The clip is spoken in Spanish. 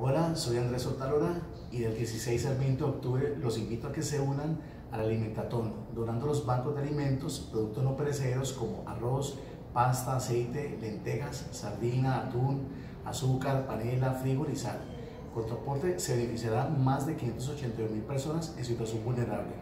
Hola, soy Andrés Otalora y del 16 al 20 de octubre los invito a que se unan al Alimentatón, donando los bancos de alimentos, productos no perecederos como arroz, pasta, aceite, lentejas, sardina, atún, azúcar, panela, frijol y sal. Con tu aporte se beneficiará más de 582 mil personas en situación vulnerable.